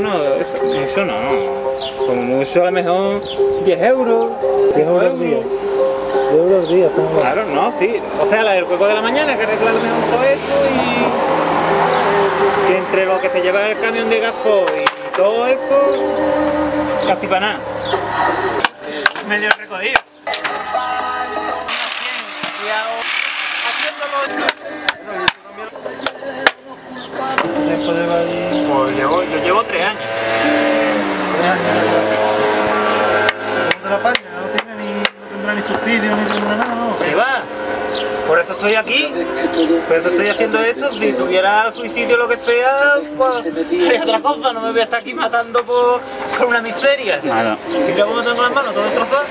Bueno, eso, mucho no. Como mucho a lo mejor 10 euros. 10 euros al día. 10 euros al día. Claro, no, sí. O sea, el hueco de la mañana que arregla a lo mejor todo esto y. Que entre lo que se lleva el camión de gaso y todo eso, casi para nada. Medio ahí. Pues llevo, yo llevo tres No tiene ni, no tendrá ni subsidio, ni tendrá nada, ¿no? ¿Qué va? Por eso estoy aquí, por eso estoy haciendo esto. Si tuviera suicidio o lo que sea, pues haría otra cosa. No me voy a estar aquí matando por, por una miseria. Claro. Y luego me tengo las manos todo destrozadas.